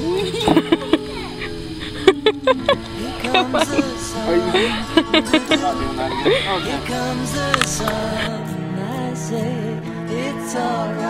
Here comes the sun, I say it's alright.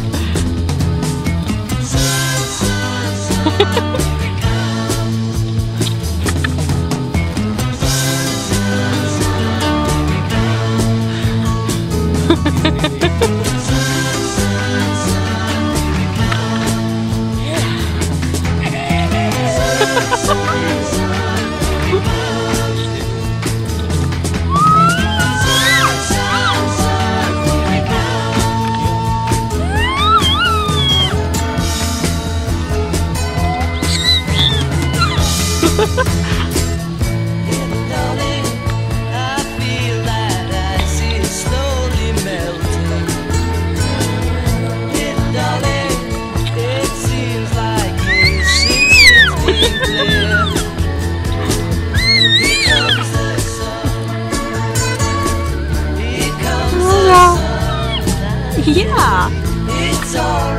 yeah. It's all